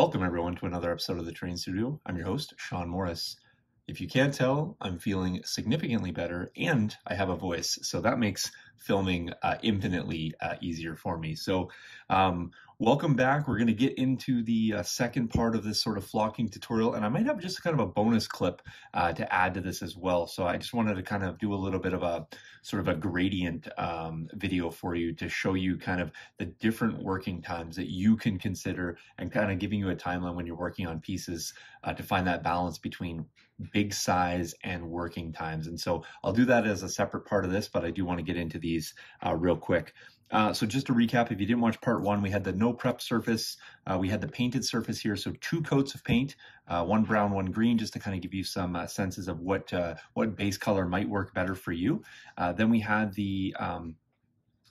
Welcome, everyone, to another episode of the Terrain Studio. I'm your host, Sean Morris. If you can't tell, I'm feeling significantly better and I have a voice. So that makes filming uh, infinitely uh, easier for me. So, um, welcome back. We're going to get into the uh, second part of this sort of flocking tutorial, and I might have just kind of a bonus clip uh, to add to this as well. So I just wanted to kind of do a little bit of a sort of a gradient um, video for you to show you kind of the different working times that you can consider and kind of giving you a timeline when you're working on pieces uh, to find that balance between big size and working times. And so I'll do that as a separate part of this, but I do want to get into these uh, real quick. Uh, so just to recap, if you didn't watch part one, we had the no prep surface, uh, we had the painted surface here, so two coats of paint, uh, one brown, one green, just to kind of give you some uh, senses of what uh, what base color might work better for you. Uh, then we had the um,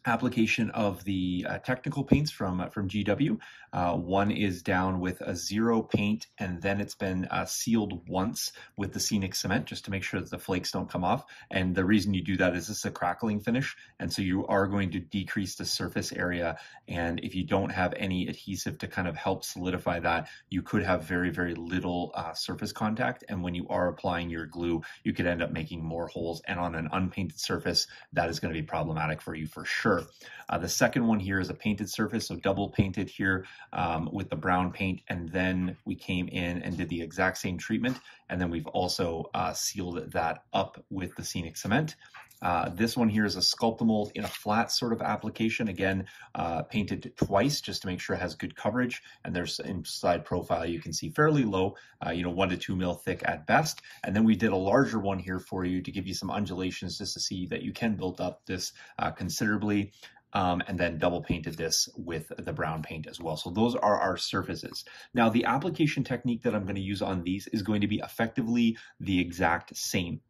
application of the uh, technical paints from uh, from GW. Uh, one is down with a zero paint, and then it's been uh, sealed once with the scenic cement just to make sure that the flakes don't come off. And the reason you do that is is a crackling finish, and so you are going to decrease the surface area. And if you don't have any adhesive to kind of help solidify that, you could have very very little uh, surface contact. And when you are applying your glue, you could end up making more holes. And on an unpainted surface, that is going to be problematic for you for sure sure. Uh, the second one here is a painted surface, so double painted here um, with the brown paint, and then we came in and did the exact same treatment, and then we've also uh, sealed that up with the scenic cement. Uh, this one here is a Sculptamold in a flat sort of application. Again, uh, painted twice just to make sure it has good coverage. And there's inside profile you can see fairly low, uh, you know, one to two mil thick at best. And then we did a larger one here for you to give you some undulations just to see that you can build up this uh, considerably. Um, and then double painted this with the brown paint as well. So those are our surfaces. Now the application technique that I'm going to use on these is going to be effectively the exact same.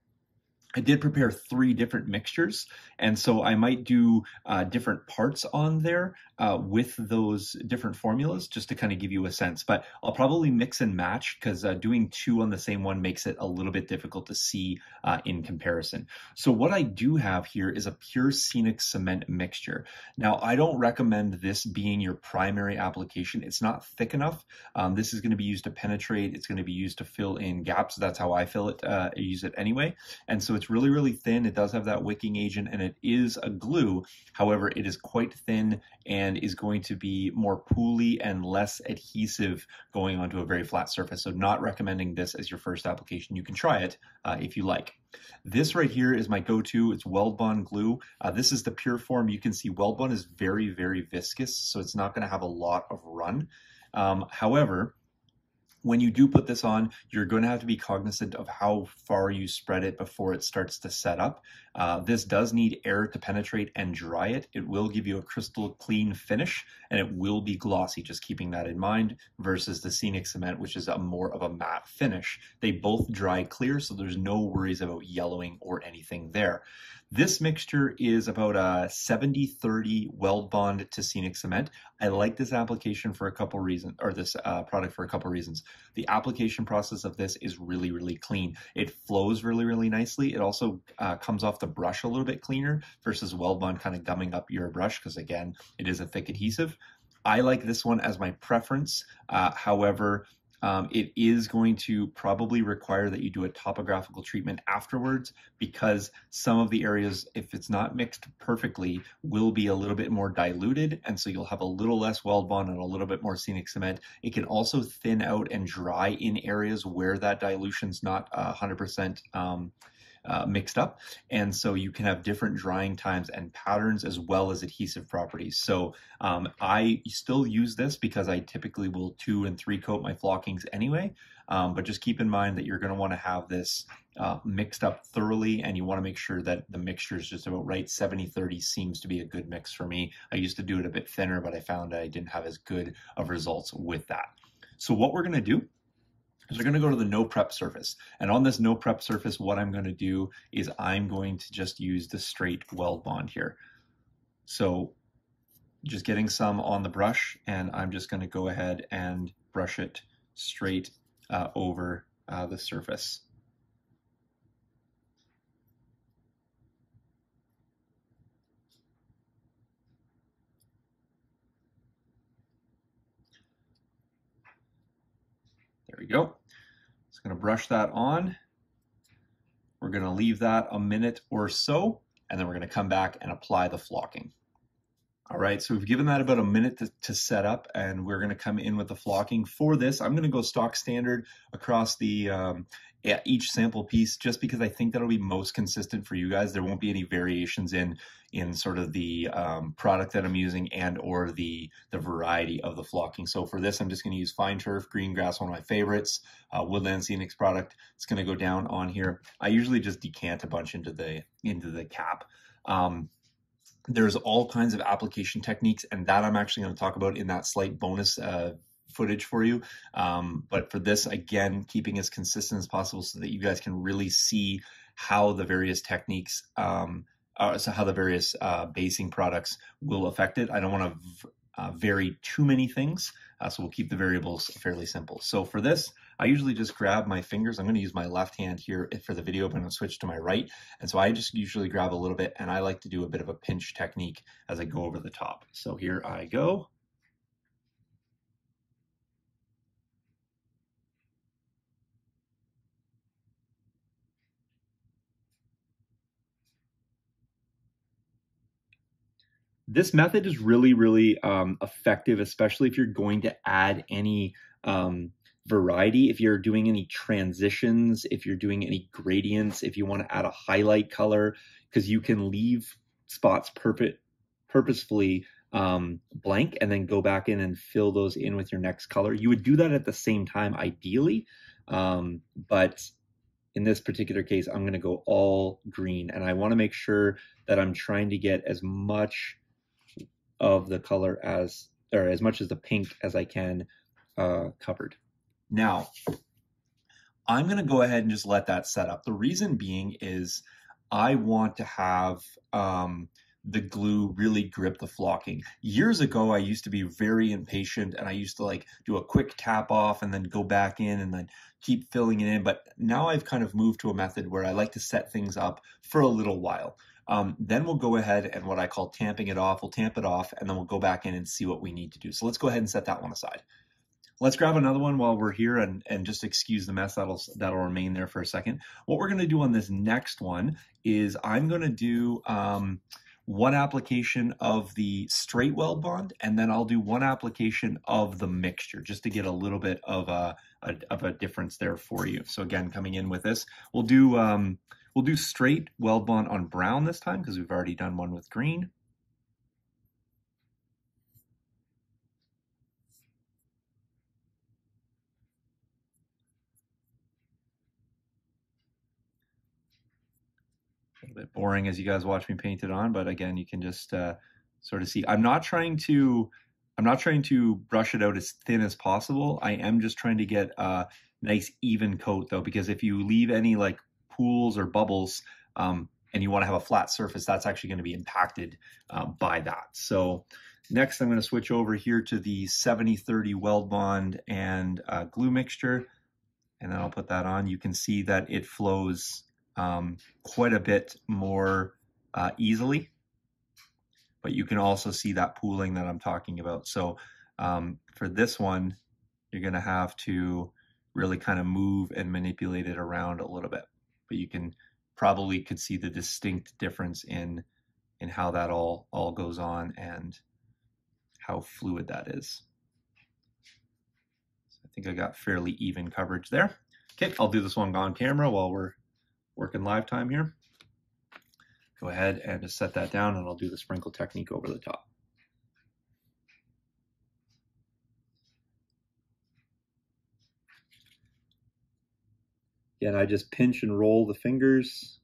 I did prepare three different mixtures, and so I might do uh, different parts on there uh, with those different formulas just to kind of give you a sense. But I'll probably mix and match because uh, doing two on the same one makes it a little bit difficult to see uh, in comparison. So what I do have here is a pure scenic cement mixture. Now, I don't recommend this being your primary application. It's not thick enough. Um, this is going to be used to penetrate. It's going to be used to fill in gaps. That's how I fill it, uh, use it anyway. And so it's really, really thin. It does have that wicking agent and it is a glue. However, it is quite thin and is going to be more pooly and less adhesive going onto a very flat surface. So not recommending this as your first application. You can try it uh, if you like. This right here is my go-to. It's Weldbond glue. Uh, this is the pure form. You can see Weldbond is very, very viscous, so it's not going to have a lot of run. Um, however, when you do put this on, you're going to have to be cognizant of how far you spread it before it starts to set up. Uh, this does need air to penetrate and dry it. It will give you a crystal clean finish and it will be glossy, just keeping that in mind, versus the Scenic Cement, which is a more of a matte finish. They both dry clear, so there's no worries about yellowing or anything there. This mixture is about a 70-30 weld bond to scenic cement. I like this application for a couple reasons, or this uh, product for a couple reasons. The application process of this is really, really clean. It flows really, really nicely. It also uh, comes off the brush a little bit cleaner versus weld bond kind of gumming up your brush because again, it is a thick adhesive. I like this one as my preference. Uh, however, um, it is going to probably require that you do a topographical treatment afterwards because some of the areas, if it's not mixed perfectly, will be a little bit more diluted. And so you'll have a little less weld bond and a little bit more scenic cement. It can also thin out and dry in areas where that dilution's not 100% um, uh, mixed up. And so you can have different drying times and patterns as well as adhesive properties. So um, I still use this because I typically will two and three coat my flockings anyway. Um, but just keep in mind that you're going to want to have this uh, mixed up thoroughly and you want to make sure that the mixture is just about right. 70-30 seems to be a good mix for me. I used to do it a bit thinner, but I found I didn't have as good of results with that. So what we're going to do is we're going to go to the no prep surface. And on this no prep surface, what I'm going to do is I'm going to just use the straight weld bond here. So just getting some on the brush and I'm just going to go ahead and brush it straight uh, over uh, the surface. There we go. Going to brush that on. We're going to leave that a minute or so, and then we're going to come back and apply the flocking. All right, so we've given that about a minute to, to set up, and we're going to come in with the flocking. For this, I'm going to go stock standard across the um, each sample piece, just because I think that'll be most consistent for you guys. There won't be any variations in in sort of the um, product that I'm using and or the the variety of the flocking. So for this, I'm just going to use fine turf, green grass, one of my favorites, uh, Woodland Scenics product. It's going to go down on here. I usually just decant a bunch into the into the cap. Um, there's all kinds of application techniques, and that I'm actually going to talk about in that slight bonus uh, footage for you. Um, but for this, again, keeping as consistent as possible so that you guys can really see how the various techniques, um, uh, so how the various uh, basing products will affect it. I don't want to uh, vary too many things, uh, so we'll keep the variables fairly simple. So for this, I usually just grab my fingers. I'm going to use my left hand here for the video, but I'm going to switch to my right. And so I just usually grab a little bit, and I like to do a bit of a pinch technique as I go over the top. So here I go. this method is really, really um, effective, especially if you're going to add any um, variety, if you're doing any transitions, if you're doing any gradients, if you want to add a highlight color, because you can leave spots perfect, purposefully um, blank and then go back in and fill those in with your next color. You would do that at the same time, ideally, um, but in this particular case, I'm going to go all green, and I want to make sure that I'm trying to get as much of the color as, or as much as the pink as I can uh, covered. Now, I'm going to go ahead and just let that set up. The reason being is I want to have um, the glue really grip the flocking. Years ago, I used to be very impatient and I used to like do a quick tap off and then go back in and then keep filling it in. But now I've kind of moved to a method where I like to set things up for a little while. Um, then we'll go ahead and what I call tamping it off. We'll tamp it off and then we'll go back in and see what we need to do. So let's go ahead and set that one aside. Let's grab another one while we're here and, and just excuse the mess that'll that'll remain there for a second. What we're going to do on this next one is I'm going to do um, one application of the straight weld bond, and then I'll do one application of the mixture just to get a little bit of a, a of a difference there for you. So again, coming in with this, we'll do um, We'll do straight weld bond on brown this time because we've already done one with green. Bit boring as you guys watch me paint it on, but again, you can just uh, sort of see. I'm not trying to I'm not trying to brush it out as thin as possible. I am just trying to get a nice even coat though, because if you leave any like pools or bubbles um, and you want to have a flat surface, that's actually going to be impacted uh, by that. So next I'm going to switch over here to the 7030 weld bond and uh, glue mixture and then I'll put that on. You can see that it flows um, quite a bit more uh, easily, but you can also see that pooling that I'm talking about. So um, for this one, you're going to have to really kind of move and manipulate it around a little bit but you can probably could see the distinct difference in in how that all all goes on and how fluid that is. So I think I got fairly even coverage there. Okay, I'll do this one on camera while we're working live time here. Go ahead and just set that down and I'll do the sprinkle technique over the top. Again, I just pinch and roll the fingers.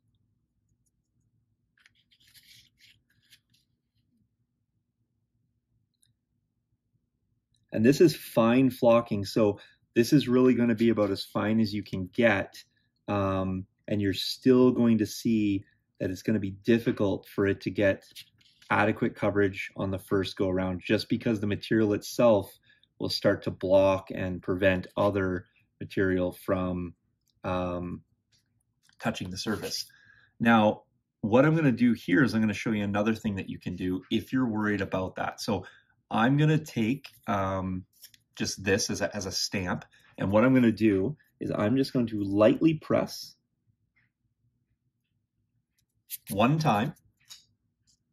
And this is fine flocking. So this is really going to be about as fine as you can get. Um, and you're still going to see that it's going to be difficult for it to get adequate coverage on the first go around just because the material itself will start to block and prevent other material from um, touching the surface. Now, what I'm going to do here is I'm going to show you another thing that you can do if you're worried about that. So I'm going to take um, just this as a, as a stamp And what I'm going to do is I'm just going to lightly press one time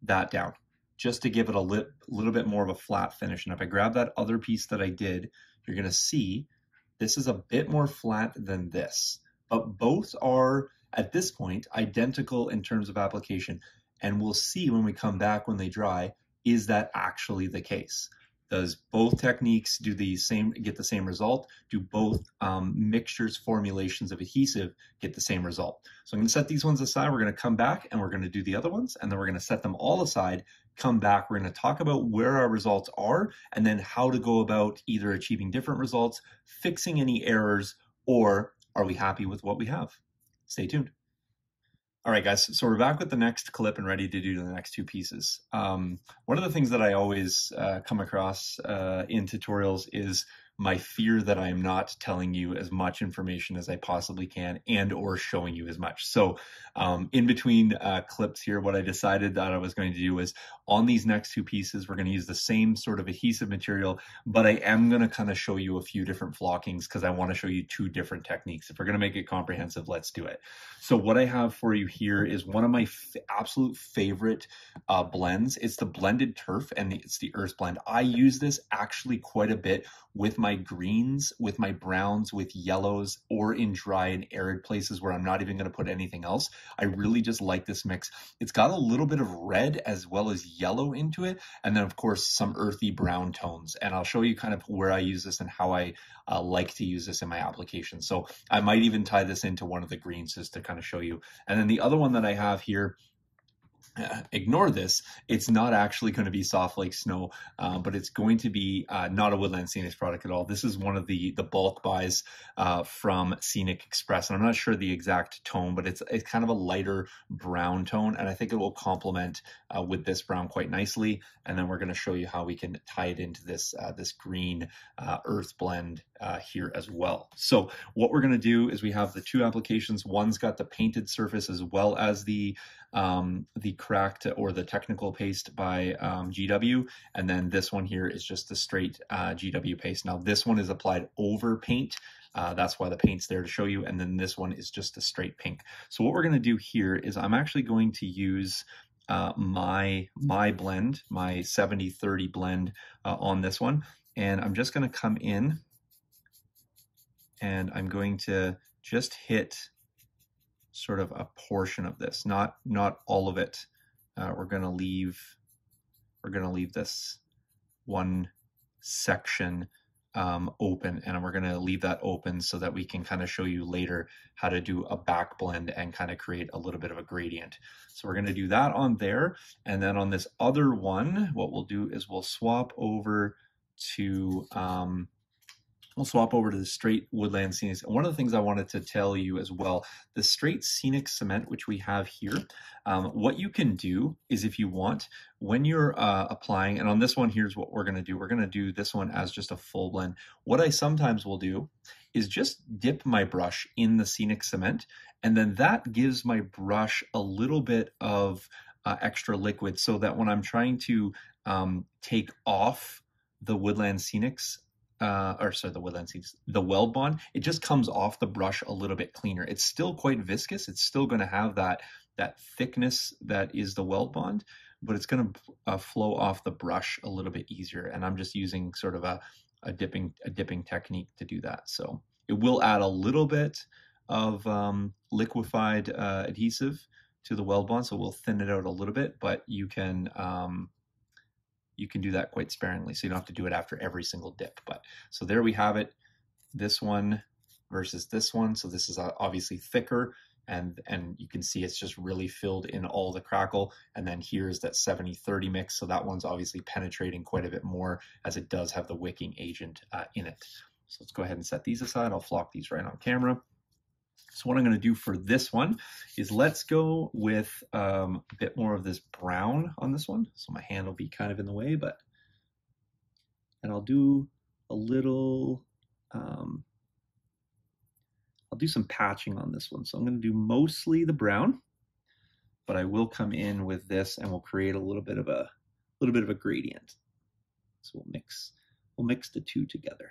that down just to give it a lip, little bit more of a flat finish. And if I grab that other piece that I did, you're going to see this is a bit more flat than this, but both are at this point identical in terms of application. And we'll see when we come back when they dry, is that actually the case? Does both techniques do the same get the same result? Do both um, mixtures formulations of adhesive get the same result? So I'm going to set these ones aside. We're going to come back and we're going to do the other ones, and then we're going to set them all aside. Come back. We're going to talk about where our results are, and then how to go about either achieving different results, fixing any errors, or are we happy with what we have? Stay tuned. All right, guys. So we're back with the next clip and ready to do the next two pieces. Um, one of the things that I always uh, come across uh, in tutorials is my fear that I am not telling you as much information as I possibly can and or showing you as much. So um, in between uh, clips here, what I decided that I was going to do is on these next two pieces, we're going to use the same sort of adhesive material, but I am going to kind of show you a few different flockings because I want to show you two different techniques. If we're going to make it comprehensive, let's do it. So what I have for you here is one of my absolute favorite uh, blends. It's the blended turf and it's the earth blend. I use this actually quite a bit with my greens, with my browns, with yellows, or in dry and arid places where I'm not even going to put anything else. I really just like this mix. It's got a little bit of red as well as yellow into it, and then of course some earthy brown tones. And I'll show you kind of where I use this and how I uh, like to use this in my application. So I might even tie this into one of the greens just to kind of show you. And then the other one that I have here ignore this. It's not actually going to be soft like snow, uh, but it's going to be uh, not a Woodland Scenics product at all. This is one of the the bulk buys uh, from Scenic Express, and I'm not sure the exact tone, but it's it's kind of a lighter brown tone, and I think it will complement uh, with this brown quite nicely. And then we're going to show you how we can tie it into this uh, this green uh, earth blend here as well. So what we're going to do is we have the two applications. One's got the painted surface as well as the um, the cracked or the technical paste by um, GW. And then this one here is just the straight uh, GW paste. Now this one is applied over paint. Uh, that's why the paint's there to show you. And then this one is just a straight pink. So what we're going to do here is I'm actually going to use uh, my my blend, my 70-30 blend uh, on this one. And I'm just going to come in and I'm going to just hit sort of a portion of this, not not all of it. Uh, we're going to leave we're going to leave this one section um, open and we're going to leave that open so that we can kind of show you later how to do a back blend and kind of create a little bit of a gradient. So we're going to do that on there. And then on this other one, what we'll do is we'll swap over to um, We'll swap over to the straight woodland scenics. And one of the things I wanted to tell you as well, the straight scenic cement, which we have here, um, what you can do is if you want, when you're uh, applying, and on this one, here's what we're gonna do. We're gonna do this one as just a full blend. What I sometimes will do is just dip my brush in the scenic cement, and then that gives my brush a little bit of uh, extra liquid so that when I'm trying to um, take off the woodland scenics uh, or sorry, the woodland seeds, the weld bond, it just comes off the brush a little bit cleaner. It's still quite viscous. It's still going to have that that thickness that is the weld bond, but it's going to uh, flow off the brush a little bit easier. And I'm just using sort of a, a dipping a dipping technique to do that. So it will add a little bit of um, liquefied uh, adhesive to the weld bond, so we'll thin it out a little bit, but you can um, you can do that quite sparingly. So you don't have to do it after every single dip. But so there we have it. This one versus this one. So this is uh, obviously thicker and and you can see it's just really filled in all the crackle and then here's that 70-30 mix so that one's obviously penetrating quite a bit more as it does have the wicking agent uh, in it so let's go ahead and set these aside I'll flock these right on camera so what I'm going to do for this one is let's go with um, a bit more of this brown on this one. So my hand will be kind of in the way, but, and I'll do a little, um, I'll do some patching on this one. So I'm going to do mostly the brown, but I will come in with this and we'll create a little bit of a, little bit of a gradient. So we'll mix, we'll mix the two together.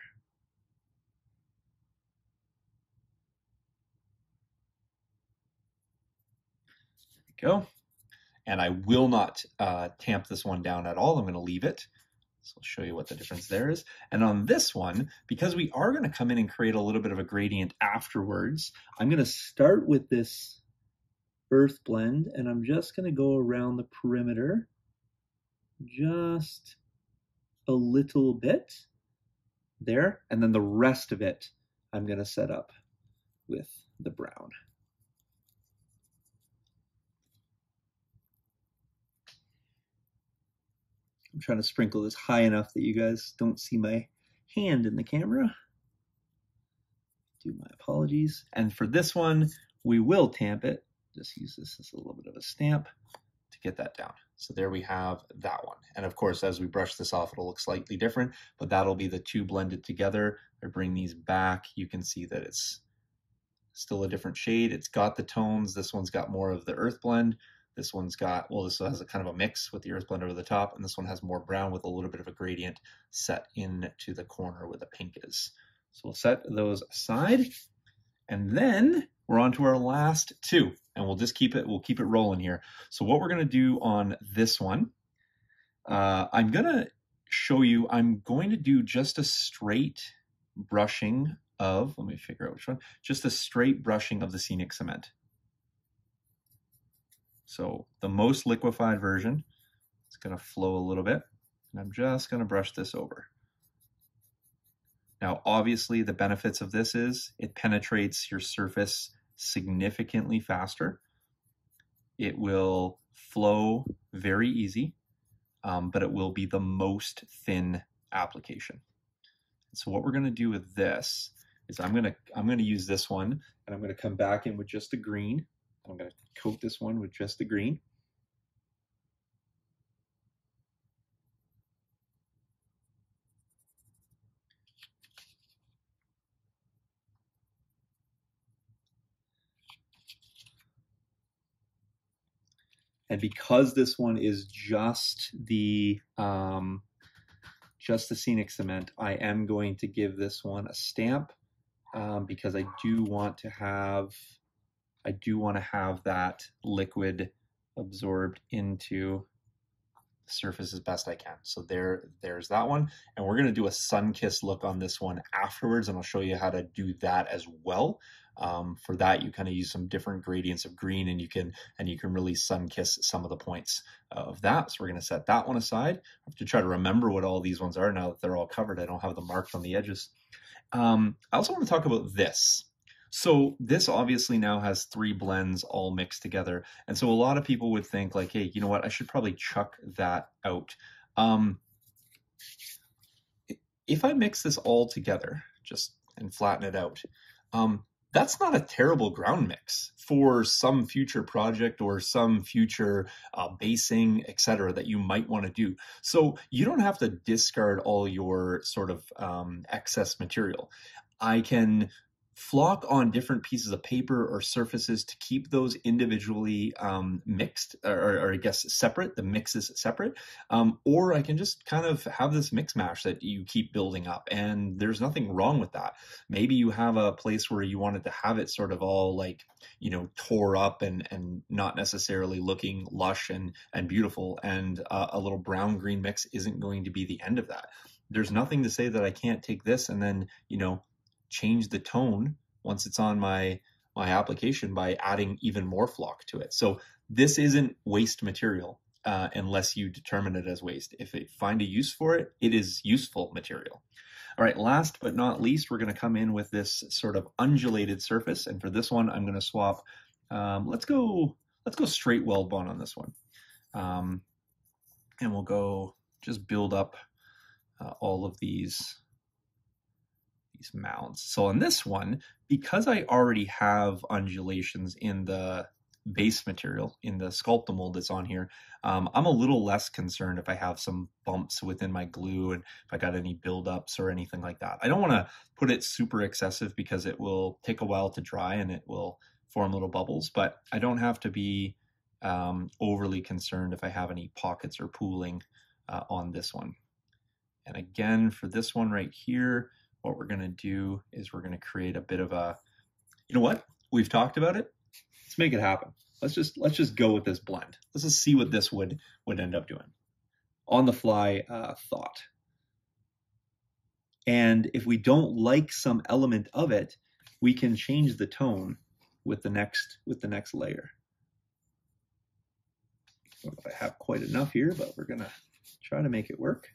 Go. And I will not uh, tamp this one down at all. I'm going to leave it. So I'll show you what the difference there is. And on this one, because we are going to come in and create a little bit of a gradient afterwards, I'm going to start with this earth blend and I'm just going to go around the perimeter just a little bit there. And then the rest of it I'm going to set up with the brown. I'm trying to sprinkle this high enough that you guys don't see my hand in the camera. Do my apologies. And for this one, we will tamp it. Just use this as a little bit of a stamp to get that down. So there we have that one. And of course, as we brush this off, it'll look slightly different, but that'll be the two blended together. I bring these back. You can see that it's still a different shade. It's got the tones. This one's got more of the earth blend. This one's got, well, this has a kind of a mix with the earth blend over the top, and this one has more brown with a little bit of a gradient set into the corner where the pink is. So we'll set those aside, and then we're on to our last two, and we'll just keep it, we'll keep it rolling here. So what we're gonna do on this one, uh, I'm gonna show you, I'm going to do just a straight brushing of, let me figure out which one, just a straight brushing of the scenic cement. So the most liquefied version, it's going to flow a little bit. And I'm just going to brush this over. Now, obviously, the benefits of this is it penetrates your surface significantly faster. It will flow very easy, um, but it will be the most thin application. So what we're going to do with this is I'm going to I'm going to use this one and I'm going to come back in with just the green I'm going to coat this one with just the green. And because this one is just the um, just the scenic cement, I am going to give this one a stamp um, because I do want to have I do want to have that liquid absorbed into the surface as best I can. So there, there's that one. And we're going to do a sun kiss look on this one afterwards, and I'll show you how to do that as well. Um, for that, you kind of use some different gradients of green, and you can and you can really sun kiss some of the points of that. So we're going to set that one aside. I have to try to remember what all these ones are now that they're all covered. I don't have them marked on the edges. Um, I also want to talk about this. So this obviously now has three blends all mixed together. And so a lot of people would think like, hey, you know what, I should probably chuck that out. Um, if I mix this all together, just and flatten it out, um, that's not a terrible ground mix for some future project or some future uh, basing, etc., that you might want to do. So you don't have to discard all your sort of um, excess material. I can flock on different pieces of paper or surfaces to keep those individually um, mixed or, or, I guess separate, the mixes separate. Um, or I can just kind of have this mix mash that you keep building up and there's nothing wrong with that. Maybe you have a place where you wanted to have it sort of all like, you know, tore up and, and not necessarily looking lush and, and beautiful. And uh, a little brown green mix isn't going to be the end of that. There's nothing to say that I can't take this and then, you know, change the tone once it's on my my application by adding even more flock to it. So this isn't waste material uh, unless you determine it as waste. If it find a use for it, it is useful material. All right, last but not least, we're going to come in with this sort of undulated surface. And for this one, I'm going to swap. Um, let's go. Let's go straight weld bond on this one, um, and we'll go just build up uh, all of these these. So on this one, because I already have undulations in the base material, in the Sculptamold that's on here, um, I'm a little less concerned if I have some bumps within my glue and if I got any buildups or anything like that. I don't want to put it super excessive because it will take a while to dry and it will form little bubbles, but I don't have to be um, overly concerned if I have any pockets or pooling uh, on this one. And again, for this one right here, what we're going to do is we're going to create a bit of a, you know what? We've talked about it. Let's make it happen. let's just let's just go with this blend. Let's just see what this would would end up doing. On the fly uh, thought. And if we don't like some element of it, we can change the tone with the next with the next layer. I don't know if I have quite enough here, but we're gonna try to make it work.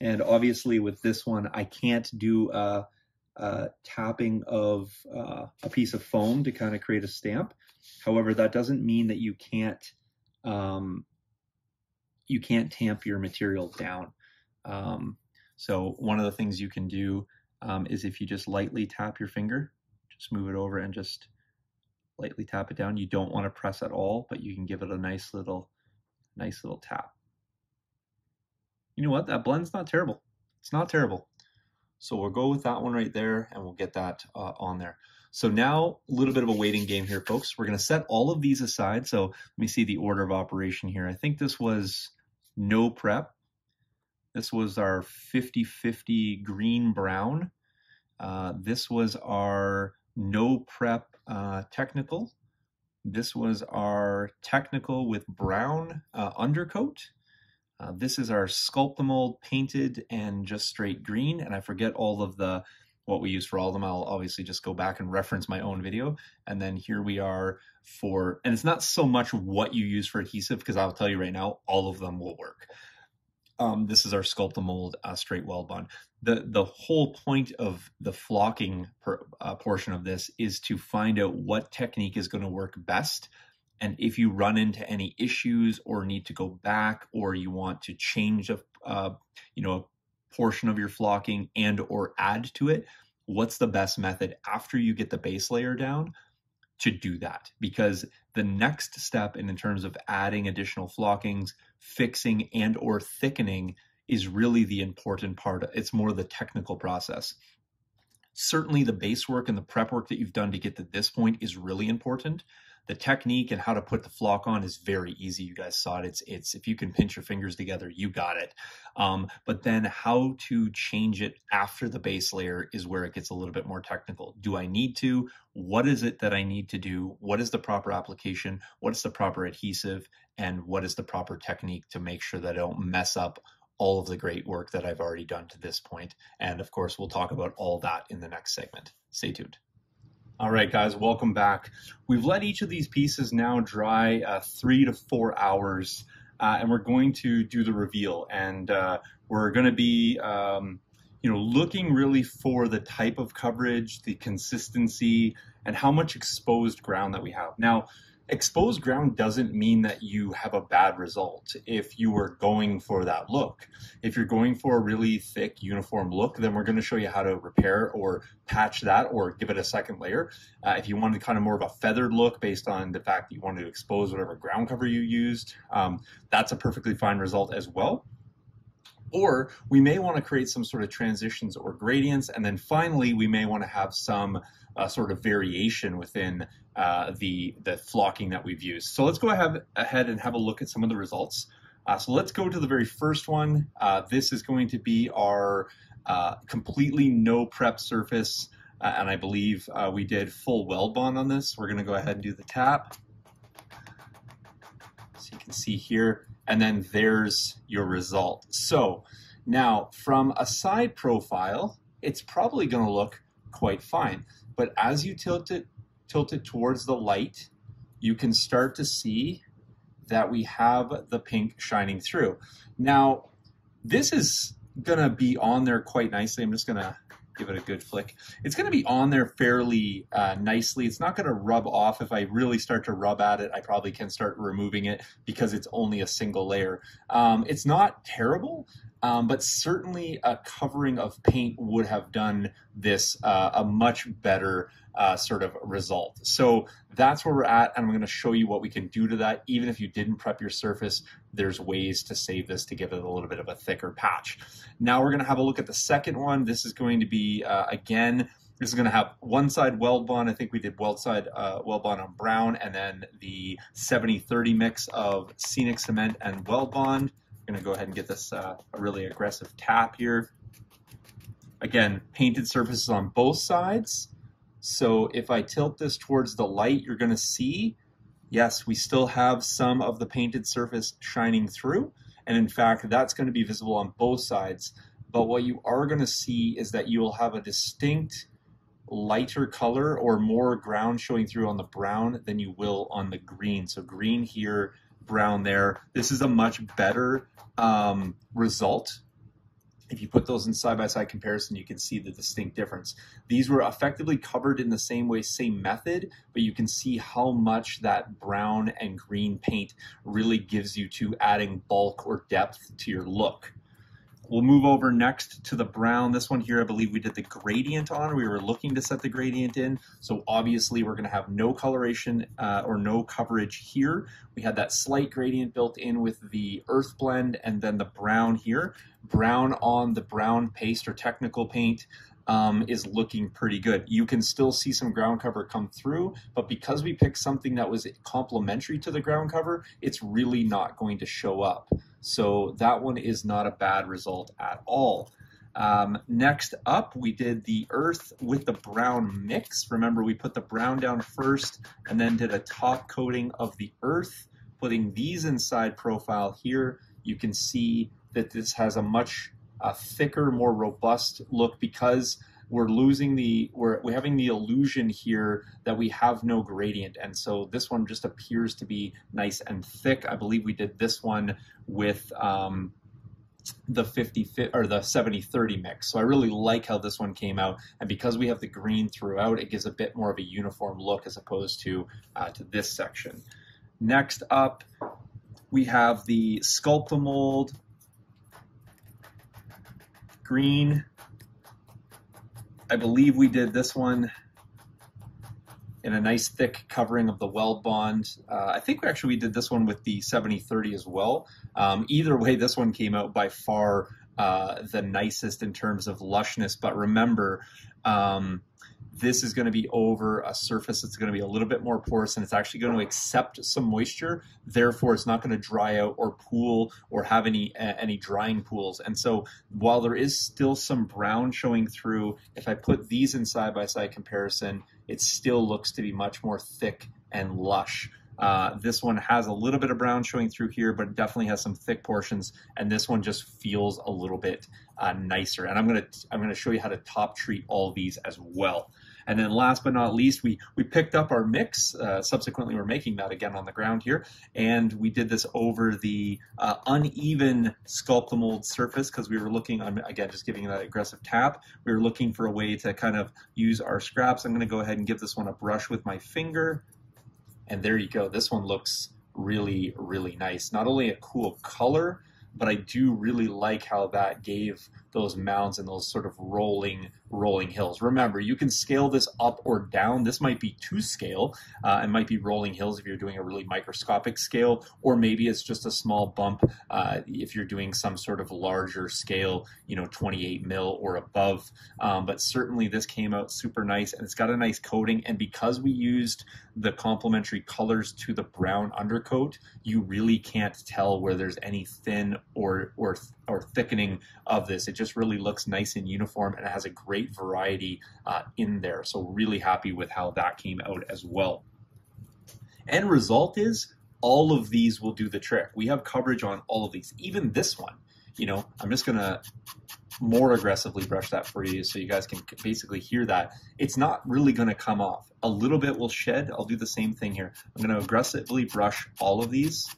And obviously with this one, I can't do a, a tapping of uh, a piece of foam to kind of create a stamp. However, that doesn't mean that you can't um, you can't tamp your material down. Um, so one of the things you can do um, is if you just lightly tap your finger, just move it over and just lightly tap it down. You don't want to press at all, but you can give it a nice little, nice little tap. You know what? That blend's not terrible. It's not terrible. So we'll go with that one right there and we'll get that uh, on there. So now a little bit of a waiting game here, folks. We're going to set all of these aside. So let me see the order of operation here. I think this was no prep. This was our 50-50 green brown. Uh, this was our no prep uh, technical. This was our technical with brown uh, undercoat. Uh, this is our Sculptamold painted and just straight green. And I forget all of the what we use for all of them. I'll obviously just go back and reference my own video. And then here we are for, and it's not so much what you use for adhesive, because I'll tell you right now, all of them will work. Um, this is our Sculptamold uh, straight weld bond. The, the whole point of the flocking per, uh, portion of this is to find out what technique is going to work best. And if you run into any issues or need to go back or you want to change a, uh, you know, a portion of your flocking and or add to it, what's the best method after you get the base layer down to do that? Because the next step in, in terms of adding additional flockings, fixing and or thickening is really the important part. It's more the technical process. Certainly the base work and the prep work that you've done to get to this point is really important the technique and how to put the flock on is very easy. You guys saw it. It's it's if you can pinch your fingers together, you got it. Um, but then how to change it after the base layer is where it gets a little bit more technical. Do I need to? What is it that I need to do? What is the proper application? What is the proper adhesive? And what is the proper technique to make sure that I don't mess up all of the great work that I've already done to this point. And of course, we'll talk about all that in the next segment. Stay tuned. All right, guys, welcome back. We've let each of these pieces now dry uh, three to four hours, uh, and we're going to do the reveal. And uh, we're going to be, um, you know, looking really for the type of coverage, the consistency, and how much exposed ground that we have. Now, exposed ground doesn't mean that you have a bad result if you were going for that look. If you're going for a really thick uniform look, then we're going to show you how to repair or patch that or give it a second layer. Uh, if you wanted kind of more of a feathered look based on the fact that you wanted to expose whatever ground cover you used, um, that's a perfectly fine result as well. Or we may want to create some sort of transitions or gradients. And then finally, we may want to have some uh, sort of variation within uh, the, the flocking that we've used. So let's go ahead, and have a look at some of the results. Uh, so let's go to the very first one. Uh, this is going to be our uh, completely no prep surface. Uh, and I believe we did full weld bond on this. We're going to go ahead and do the tap. You can see here, and then there's your result. So now from a side profile, it's probably going to look quite fine. But as you tilt it, tilt it towards the light, you can start to see that we have the pink shining through. Now, this is going to be on there quite nicely. I'm just going to give it a good flick. It's going to be on there fairly uh, nicely. It's not going to rub off. If I really start to rub at it, I probably can start removing it because it's only a single layer. Um, it's not terrible, um, but certainly a covering of paint would have done this uh, a much better uh, sort of result. So that's where we're at, and I'm going to show you what we can do to that. Even if you didn't prep your surface, there's ways to save this to give it a little bit of a thicker patch. Now we're going to have a look at the second one. This is going to be, uh, again, this is going to have one side weld bond. I think we did weld side uh, weld bond on brown, and then the 70-30 mix of scenic cement and weld bond I'm going to go ahead and get this uh, a really aggressive tap here. Again, painted surfaces on both sides. So if I tilt this towards the light, you're going to see, yes, we still have some of the painted surface shining through. And in fact, that's going to be visible on both sides. But what you are going to see is that you will have a distinct lighter color or more ground showing through on the brown than you will on the green. So green here, brown there. This is a much better um, result if you put those in side-by-side comparison, you can see the distinct difference. These were effectively covered in the same way, same method, but you can see how much that brown and green paint really gives you to adding bulk or depth to your look. We'll move over next to the brown. This one here, I believe we did the gradient on. We were looking to set the gradient in. So obviously we're gonna have no coloration uh, or no coverage here. We had that slight gradient built in with the earth blend and then the brown here. Brown on the brown paste or technical paint um, is looking pretty good. You can still see some ground cover come through, but because we picked something that was complementary to the ground cover, it's really not going to show up. So that one is not a bad result at all. Um, next up, we did the earth with the brown mix. Remember, we put the brown down first and then did a top coating of the earth. Putting these inside profile here, you can see that this has a much a thicker, more robust look because we're losing the we're, we're having the illusion here that we have no gradient. And so this one just appears to be nice and thick. I believe we did this one with um, the 50 or the 70 30 mix. So i really like how this one came out. And because we have the green throughout it gives a bit more of a uniform look as opposed to uh, to this section. Next up we have the Sculptamold green. I believe we did this one in a nice thick covering of the weld bond. Uh, I think actually we did this one with the 7030 as well. Um, either way, this one came out by far uh, the nicest in terms of lushness. But remember, um, this is going to be over a surface that's going to be a little bit more porous and it's actually going to accept some moisture. Therefore, it's not going to dry out or pool or have any uh, any drying pools. And so, while there is still some brown showing through, if I put these in side by side comparison, it still looks to be much more thick and lush. Uh, this one has a little bit of brown showing through here, but it definitely has some thick portions, and this one just feels a little bit uh, nicer. And I'm gonna I'm gonna show you how to top treat all these as well. And then last but not least, we, we picked up our mix. Uh, subsequently, we're making that again on the ground here. And we did this over the uh, uneven Sculptamold surface because we were looking, I'm again just giving that aggressive tap. We were looking for a way to kind of use our scraps. I'm going to go ahead and give this one a brush with my finger. And there you go. This one looks really, really nice. Not only a cool color, but I do really like how that gave those mounds and those sort of rolling rolling hills. Remember, you can scale this up or down. This might be to scale. Uh, it might be rolling hills if you're doing a really microscopic scale, or maybe it's just a small bump uh, if you're doing some sort of larger scale, you know, 28 mil or above. Um, but certainly this came out super nice and it's got a nice coating. And because we used the complementary colors to the brown undercoat, you really can't tell where there's any thin or or or thickening of this. It just really looks nice and uniform and it has a great variety uh, in there. So really happy with how that came out as well. End result is all of these will do the trick. We have coverage on all of these, even this one. You know, I'm just gonna more aggressively brush that for you so you guys can basically hear that. It's not really gonna come off. A little bit will shed. I'll do the same thing here. I'm gonna aggressively brush all of these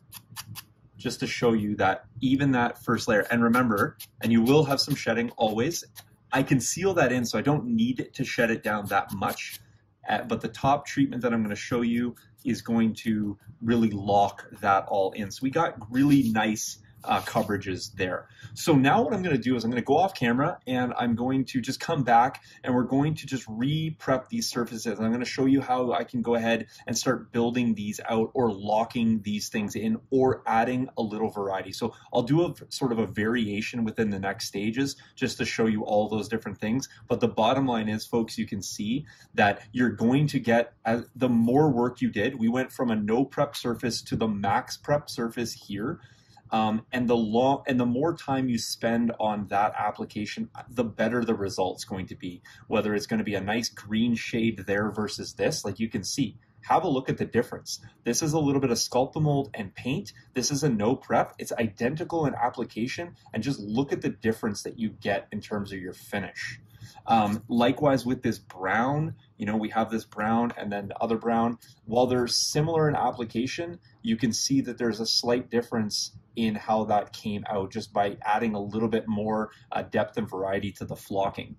just to show you that even that first layer, and remember, and you will have some shedding always, I can seal that in so I don't need to shed it down that much. Uh, but the top treatment that I'm going to show you is going to really lock that all in. So we got really nice uh, coverages there. So now what I'm going to do is I'm going to go off camera and I'm going to just come back and we're going to just re-prep these surfaces. I'm going to show you how I can go ahead and start building these out or locking these things in or adding a little variety. So I'll do a sort of a variation within the next stages just to show you all those different things. But the bottom line is, folks, you can see that you're going to get, as the more work you did, we went from a no prep surface to the max prep surface here Um, and the long and the more time you spend on that application, the better the result's going to be. Whether it's going to be a nice green shade there versus this, like you can see, have a look at the difference. This is a little bit of Sculptamold and paint. This is a no prep. It's identical in application, and just look at the difference that you get in terms of your finish. Um, likewise with this brown, you know, we have this brown and then the other brown. While they're similar in application, you can see that there's a slight difference in how that came out just by adding a little bit more uh, depth and variety to the flocking.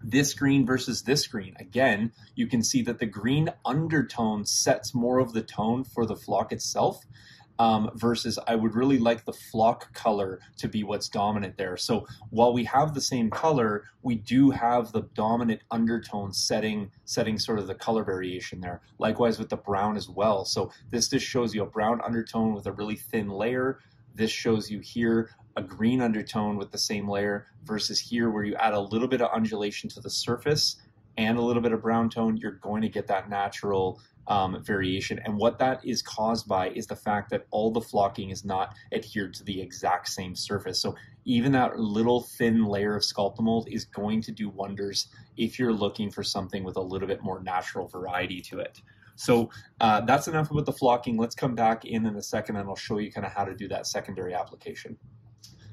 This green versus this green, again, you can see that the green undertone sets more of the tone for the flock itself um, versus I would really like the flock color to be what's dominant there. So while we have the same color, we do have the dominant undertone setting setting sort of the color variation there. Likewise with the brown as well. So this just shows you a brown undertone with a really thin layer. This shows you here a green undertone with the same layer versus here where you add a little bit of undulation to the surface and a little bit of brown tone, you're going to get that natural um, variation. And what that is caused by is the fact that all the flocking is not adhered to the exact same surface. So even that little thin layer of Sculptamold is going to do wonders if you're looking for something with a little bit more natural variety to it. So uh, that's enough about the flocking. Let's come back in in a second and I'll show you kind of how to do that secondary application.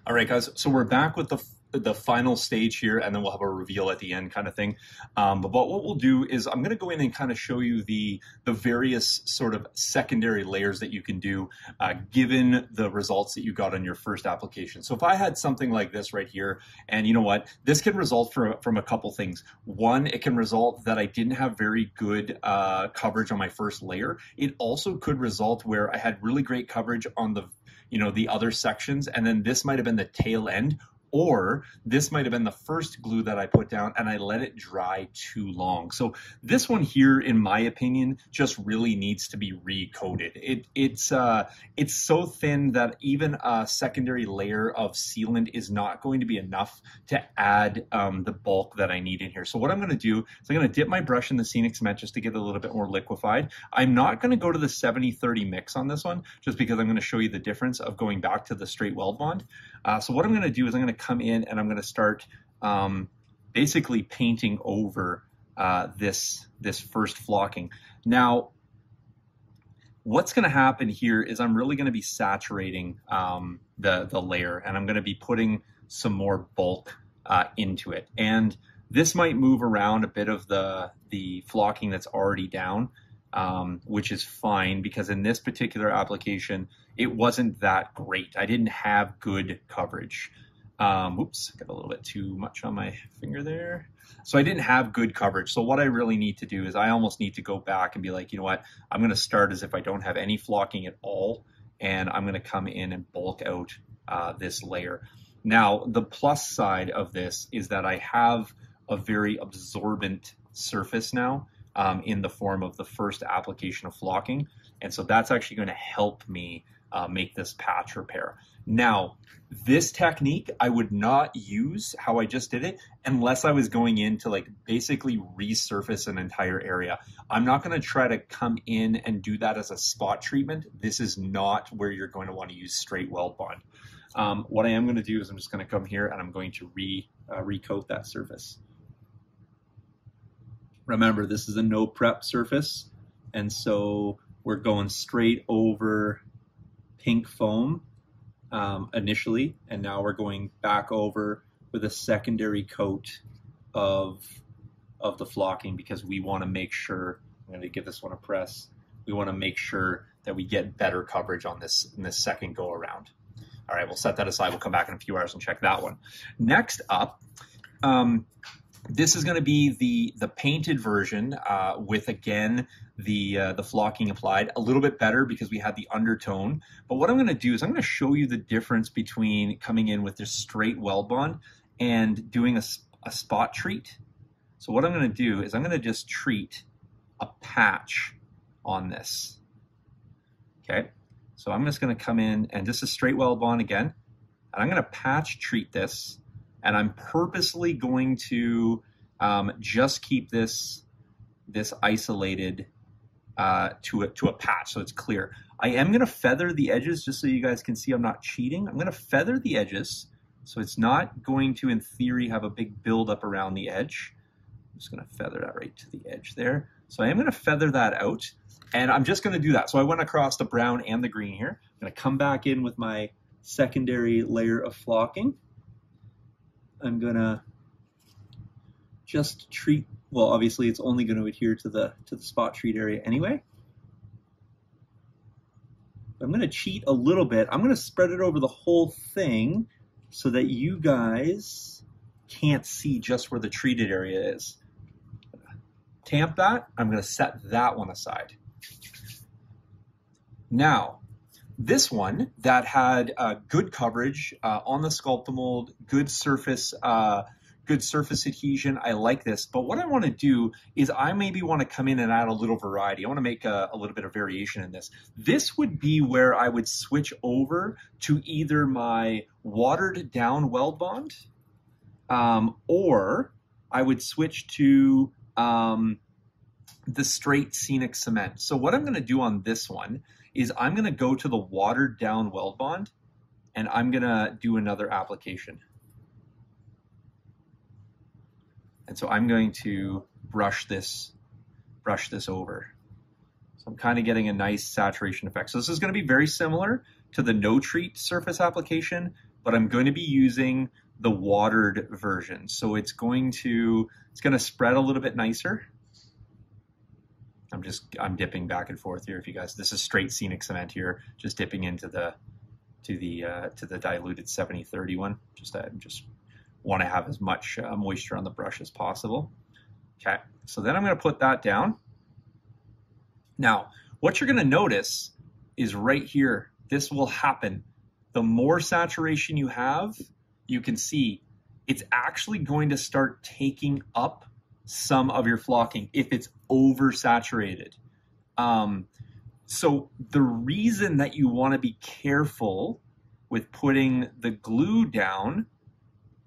All right, guys, so we're back with the the final stage here, and then we'll have a reveal at the end kind of thing. Um, but, but what we'll do is I'm going to go in and kind of show you the the various sort of secondary layers that you can do uh, given the results that you got on your first application. So if I had something like this right here, and you know what, this can result from, from a couple things. One, it can result that I didn't have very good uh, coverage on my first layer. It also could result where I had really great coverage on the you know the other sections and then this might have been the tail end or this might have been the first glue that I put down and I let it dry too long. So this one here, in my opinion, just really needs to be recoated. It, it's, uh, it's so thin that even a secondary layer of sealant is not going to be enough to add um, the bulk that I need in here. So what I'm going to do is I'm going to dip my brush in the scenic cement just to get a little bit more liquefied. I'm not going to go to the 70-30 mix on this one just because I'm going to show you the difference of going back to the straight weld bond. Uh, so what I'm going to do is I'm going to come in and I'm going to start um, basically painting over uh, this this first flocking. Now, what's going to happen here is I'm really going to be saturating um, the the layer, and I'm going to be putting some more bulk uh, into it. And this might move around a bit of the the flocking that's already down, um, which is fine because in this particular application, it wasn't that great. I didn't have good coverage. Um, whoops, got a little bit too much on my finger there. So I didn't have good coverage. So what I really need to do is I almost need to go back and be like, you know what, I'm going to start as if I don't have any flocking at all. And I'm going to come in and bulk out uh, this layer. Now, the plus side of this is that I have a very absorbent surface now um, in the form of the first application of flocking. And so that's actually going to help me uh, make this patch repair. Now, this technique I would not use how I just did it unless I was going in to like basically resurface an entire area. I'm not going to try to come in and do that as a spot treatment. This is not where you're going to want to use straight weld bond. Um, what I am going to do is I'm just going to come here and I'm going to re uh, recoat that surface. Remember, this is a no prep surface, and so we're going straight over pink foam um, initially, and now we're going back over with a secondary coat of of the flocking because we want to make sure. I'm going to give this one a press. We want to make sure that we get better coverage on this in this second go around. All right, we'll set that aside. We'll come back in a few hours and check that one. Next up, um, this is going to be the the painted version uh, with again the uh, the flocking applied a little bit better because we had the undertone. But what I'm going to do is I'm going to show you the difference between coming in with this straight weld bond and doing a, a spot treat. So what I'm going to do is I'm going to just treat a patch on this. Okay, so I'm just going to come in and this is straight weld bond again, and I'm going to patch treat this, and I'm purposely going to um, just keep this this isolated uh, to, a, to a patch so it's clear. I am going to feather the edges just so you guys can see I'm not cheating. I'm going to feather the edges so it's not going to, in theory, have a big buildup around the edge. I'm just going to feather that right to the edge there. So I am going to feather that out, and I'm just going to do that. So I went across the brown and the green here. I'm going to come back in with my secondary layer of flocking. I'm to just treat, well, obviously it's only to adhere to the, to the spot treat area anyway. I'm to cheat a little bit. I'm to spread it over the whole thing so that you guys can't see just where the treated area is. Tamp that. I'm to set that one aside. Now, this one that had uh, good coverage uh, on the Sculptamold, good surface uh, good surface adhesion. I like this. But what I want to do is I maybe want to come in and add a little variety. I want to make a, a, little bit of variation in this. This would be where I would switch over to either my watered down weld bond um, or I would switch to um, the straight scenic cement. So what I'm going to do on this one is I'm going to go to the watered down weld bond and I'm going to do another application. And so I'm going to brush this, brush this over. So I'm kind of getting a nice saturation effect. So this is going to be very similar to the no treat surface application, but I'm going to be using the watered version. So it's going to, it's going to spread a little bit nicer. I'm just, I'm dipping back and forth here. If you guys, this is straight scenic cement here, just dipping into the, to the, uh, to the diluted 70-30 one. Just, I just want to have as much uh, moisture on the brush as possible. Okay, so then I'm going to put that down. Now, what you're going to notice is right here, this will happen. The more saturation you have, you can see it's actually going to start taking up some of your flocking if it's oversaturated. Um, so the reason that you want to be careful with putting the glue down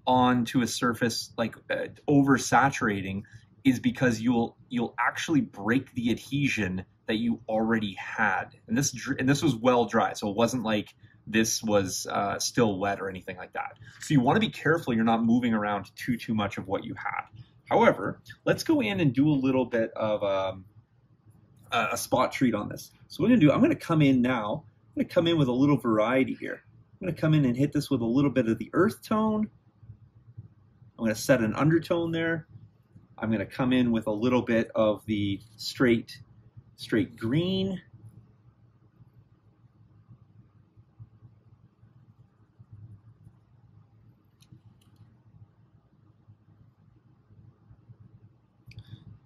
onto a surface like uh, oversaturating is because you'll you'll actually break the adhesion that you already had. And this and this was well dry so it wasn't like this was uh, still wet or anything like that. So you want to be careful you're not moving around too too much of what you had however let's go in and do a little bit of um, a spot treat on this so what i'm going to do i'm going to come in now i'm to come in with a little variety here i'm to come in and hit this with a little bit of the earth tone I'm to set an undertone there. I'm going to come in with a little bit of the straight, straight green.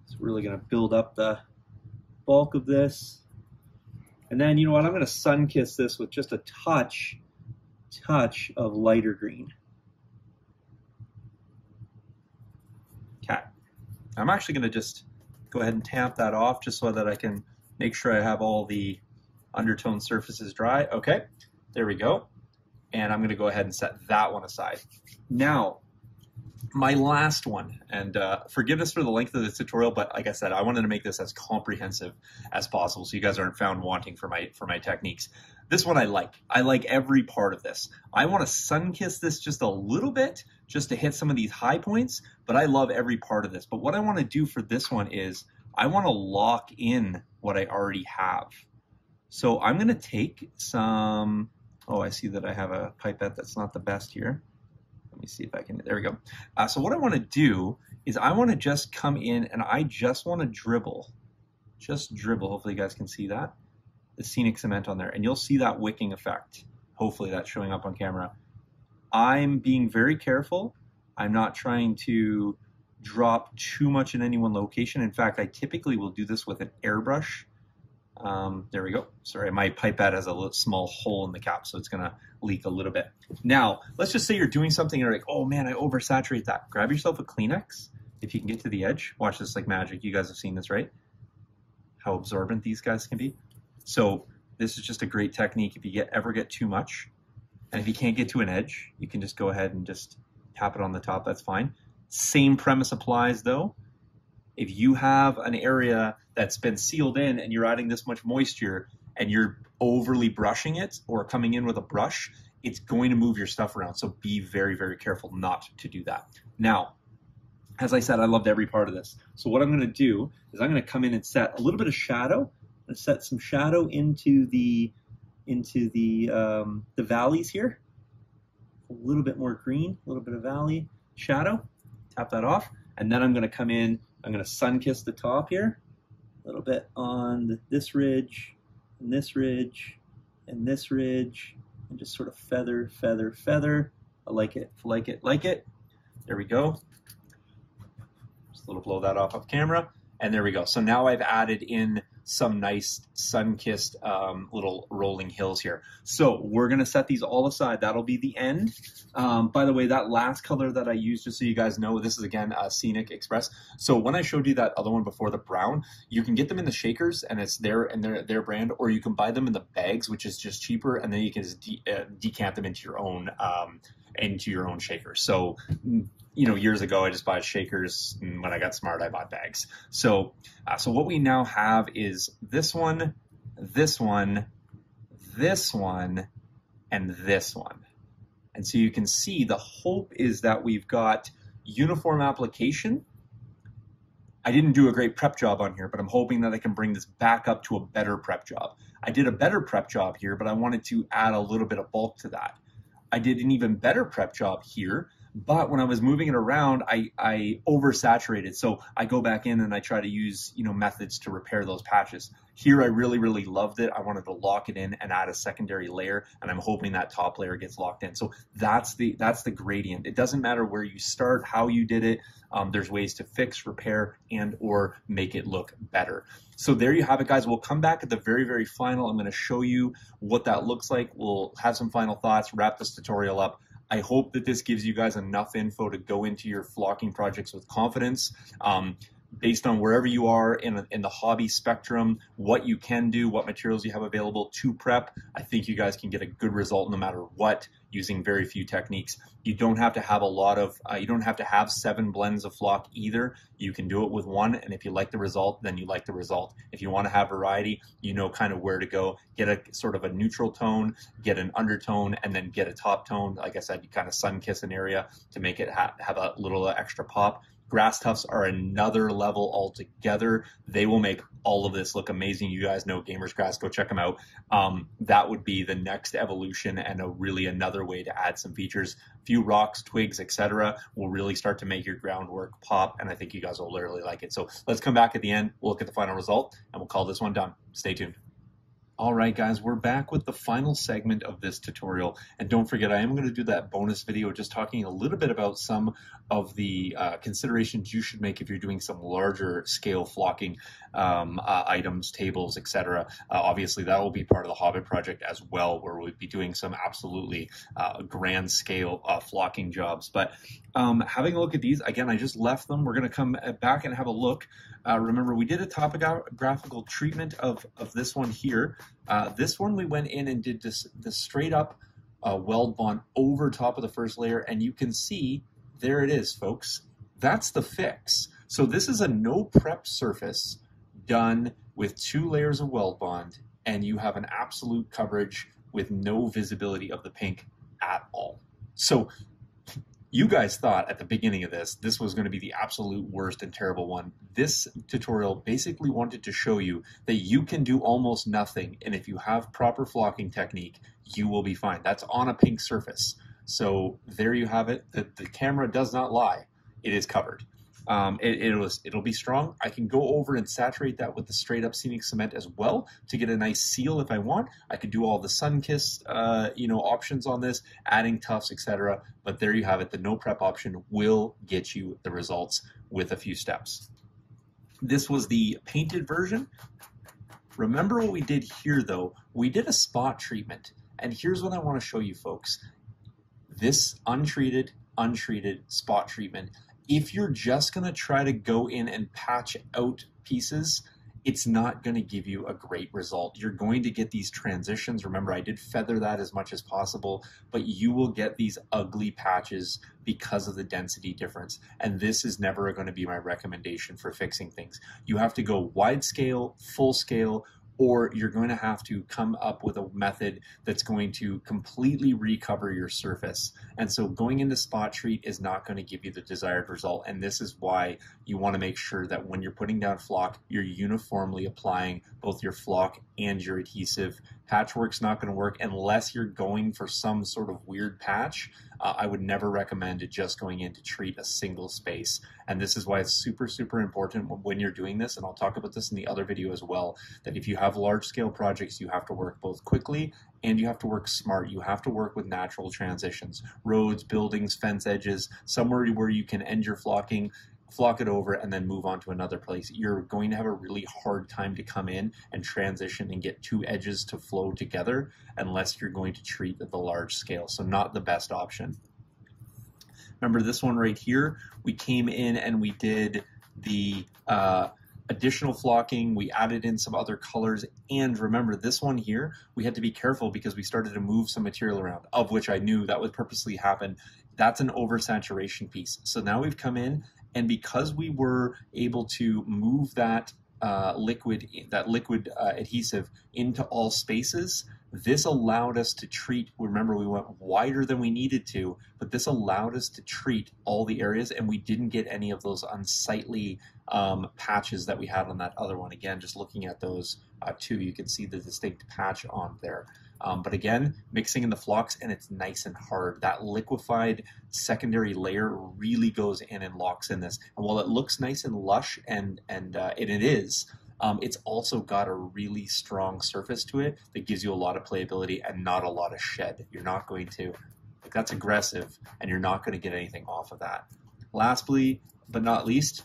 It's really going to build up the bulk of this. And then, you know what, I'm going to sun kiss this with just a touch, touch of lighter green. Okay. I'm actually going to just go ahead and tamp that off just so that I can make sure I have all the undertone surfaces dry. Okay, there we go. And I'm going to go ahead and set that one aside. Now, my last one, and uh, forgiveness for the length of this tutorial, but like I said, I wanted to make this as comprehensive as possible so you guys aren't found wanting for my for my techniques. This one I like. I like every part of this. I want to sun kiss this just a little bit just to hit some of these high points, but I love every part of this. But what I want to do for this one is I want to lock in what I already have. So I'm going to take some, oh, I see that I have a pipette that's not the best here. Let me see if I can, there we go. Uh, so what I want to do is I want to just come in and I just want to dribble, just dribble. Hopefully you guys can see that. The scenic cement on there and you'll see that wicking effect. Hopefully that's showing up on camera. I'm being very careful. I'm not trying to drop too much in any one location. In fact, I typically will do this with an airbrush um, there we go. Sorry, my pipette has a little small hole in the cap, so it's going to leak a little bit. Now, let's just say you're doing something and you're like, oh man, I oversaturate that. Grab yourself a Kleenex if you can get to the edge. Watch this like magic. You guys have seen this, right? How absorbent these guys can be. So this is just a great technique if you get ever get too much. And if you can't get to an edge, you can just go ahead and just tap it on the top. That's fine. Same premise applies though if you have an area that's been sealed in and you're adding this much moisture and you're overly brushing it or coming in with a brush, it's going to move your stuff around. So be very, very careful not to do that. Now, as I said, I loved every part of this. So what I'm going to do is I'm going to come in and set a little bit of shadow. and set some shadow into the into the um, the valleys here. A little bit more green, a little bit of valley shadow. Tap that off, and then I'm going to come in. I'm going to sun kiss the top here, a little bit on this ridge, and this ridge, and this ridge, and just sort of feather, feather, feather. I like it, like it, like it. There we go. Just a little blow that off of camera. And there we go. So now I've added in some nice sun-kissed um, little rolling hills here. So we're going to set these all aside. That'll be the end. Um, by the way, that last color that I used, just so you guys know, this is again a Scenic Express. So when I showed you that other one before, the brown, you can get them in the shakers and it's their and their, their brand, or you can buy them in the bags, which is just cheaper, and then you can just de uh, decant them into your own um, into your own shaker. So you know, years ago, I just bought shakers. And when I got smart, I bought bags. So, uh, so what we now have is this one, this one, this one, and this one. And so you can see the hope is that we've got uniform application. I didn't do a great prep job on here, but I'm hoping that I can bring this back up to a better prep job. I did a better prep job here, but I wanted to add a little bit of bulk to that. I did an even better prep job here, but when I was moving it around, I, I oversaturated. So I go back in and I try to use, you know, methods to repair those patches. Here, I really, really loved it. I wanted to lock it in and add a secondary layer, and I'm hoping that top layer gets locked in. So that's the that's the gradient. It doesn't matter where you start, how you did it. Um, there's ways to fix, repair, and or make it look better. So there you have it, guys. We'll come back at the very, very final. I'm going to show you what that looks like. We'll have some final thoughts, wrap this tutorial up. I hope that this gives you guys enough info to go into your flocking projects with confidence. Um, based on wherever you are in, in the hobby spectrum, what you can do, what materials you have available to prep, I think you guys can get a good result no matter what using very few techniques. You don't have to have a lot of, uh, you don't have to have seven blends of flock either. You can do it with one, and if you like the result, then you like the result. If you want to have variety, you know kind of where to go. Get a sort of a neutral tone, get an undertone, and then get a top tone. Like I said, you kind of sun kiss an area to make it ha- have a little extra pop. Grass tufts are another level altogether. They will make all of this look amazing. You guys know Gamers Grass, go check them out. Um, that would be the next evolution and a really another way to add some features. A few rocks, twigs, etc. will really start to make your groundwork pop, and I think you guys will literally like it. So let's come back at the end, we'll look at the final result, and we'll call this one done. Stay tuned. All right, guys, we're back with the final segment of this tutorial. And don't forget, I am going to do that bonus video just talking a little bit about some of the uh, considerations you should make if you're doing some larger scale flocking um, uh, items, tables, etc. Uh, obviously, that will be part of the Hobbit project as well, where we'll be doing some absolutely uh, grand scale uh, flocking jobs. But um, having a look at these, again, I just left them. We're going to come back and have a look. Uh, remember, we did a topographical treatment of, of this one here. Uh, this one we went in and did this, this straight up uh, weld bond over top of the first layer, and you can see there it is, folks. That's the fix. So this is a no prep surface done with two layers of weld bond, and you have an absolute coverage with no visibility of the pink at all. So you guys thought at the beginning of this, this was going to be the absolute worst and terrible one. This tutorial basically wanted to show you that you can do almost nothing, and if you have proper flocking technique, you will be fine. That's on a pink surface. So there you have it. The, the camera does not lie. It is covered. Um, it, it'll, it'll be strong. I can go over and saturate that with the straight up scenic cement as well to get a nice seal if I want. I could do all the sun kissed, uh, you know, options on this, adding tufts, etc. But there you have it. The no prep option will get you the results with a few steps. This was the painted version. Remember what we did here though? We did a spot treatment. And here's what I want to show you folks. This untreated, untreated spot treatment if you're just going to try to go in and patch out pieces, it's not going to give you a great result. You're going to get these transitions. Remember, I did feather that as much as possible, but you will get these ugly patches because of the density difference. And this is never going to be my recommendation for fixing things. You have to go wide scale, full scale, or you're going to have to come up with a method that's going to completely recover your surface. And so going into spot treat is not going to give you the desired result. And this is why you want to make sure that when you're putting down flock, you're uniformly applying both your flock and your adhesive. Patchwork's not going to work unless you're going for some sort of weird patch uh, I would never recommend just going in to treat a single space. And this is why it's super, super important when you're doing this. And I'll talk about this in the other video as well, that if you have large scale projects, you have to work both quickly and you have to work smart. You have to work with natural transitions, roads, buildings, fence edges, somewhere where you can end your flocking flock it over, and then move on to another place. You're going to have a really hard time to come in and transition and get two edges to flow together unless you're going to treat at the large scale. So not the best option. Remember this one right here, we came in and we did the uh, additional flocking, we added in some other colors, and remember this one here, we had to be careful because we started to move some material around, of which I knew that would purposely happen. That's an oversaturation piece. So now we've come in and because we were able to move that uh, liquid, that liquid uh, adhesive into all spaces, this allowed us to treat. Remember, we went wider than we needed to, but this allowed us to treat all the areas, and we didn't get any of those unsightly um, patches that we had on that other one. Again, just looking at those uh, two, you can see the distinct patch on there. Um, but again, mixing in the flocks and it's nice and hard. That liquefied secondary layer really goes in and locks in this. And while it looks nice and lush, and and, uh, and it is, um, it's also got a really strong surface to it that gives you a lot of playability and not a lot of shed. You're not going to, like that's aggressive, and you're not going to get anything off of that. Lastly, but not least,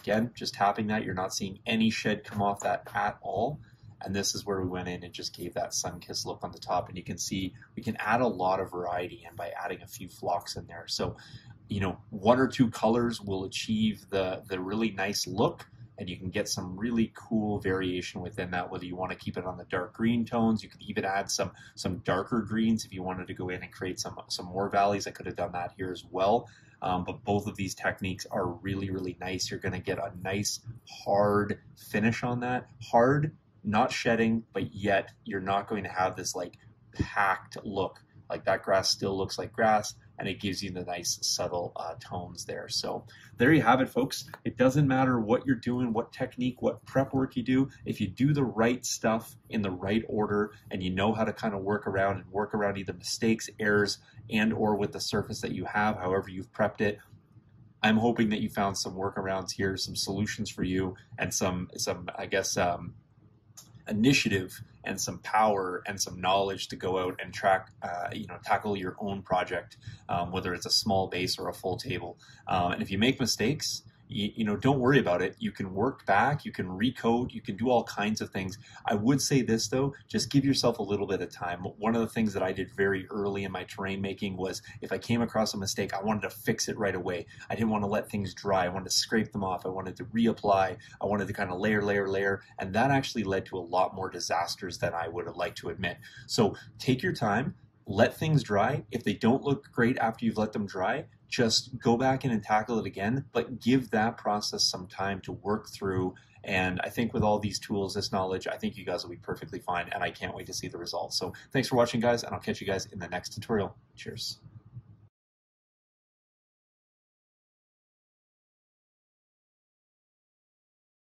again, just tapping that, you're not seeing any shed come off that at all. And this is where we went in and just gave that sun-kissed look on the top. And you can see we can add a lot of variety in by adding a few flocks in there. So, you know, one or two colors will achieve the, the really nice look. And you can get some really cool variation within that whether you want to keep it on the dark green tones. You could even add some some darker greens if you wanted to go in and create some some more valleys. I could have done that here as well. Um, but both of these techniques are really really nice. You're going to get a nice hard finish on that. Hard not shedding, but yet you're not going to have this like packed look. Like that grass still looks like grass, and it gives you the nice subtle uh, tones there. So there you have it, folks. It doesn't matter what you're doing, what technique, what prep work you do. If you do the right stuff in the right order, and you know how to kind of work around and work around either mistakes, errors, and or with the surface that you have, however you've prepped it, I'm hoping that you found some workarounds here, some solutions for you, and some some I guess um, initiative and some power and some knowledge to go out and track, uh, you know, tackle your own project, um, whether it's a small base or a full table. Um, and if you make mistakes, you, you, know, don't worry about it. You can work back, you can recode, you can do all kinds of things. I would say this though, just give yourself a little bit of time. One of the things that I did very early in my terrain making was if I came across a mistake, I wanted to fix it right away. I didn't want to let things dry. I wanted to scrape them off. I wanted to reapply. I wanted to kind of layer, layer, layer. And that actually led to a lot more disasters than I would have liked to admit. So take your time let things dry. If they don't look great after you've let them dry, just go back in and tackle it again, but give that process some time to work through. And I think with all these tools, this knowledge, I think you guys will be perfectly fine. And I can't wait to see the results. So thanks for watching, guys, and I'll catch you guys in the next tutorial. Cheers.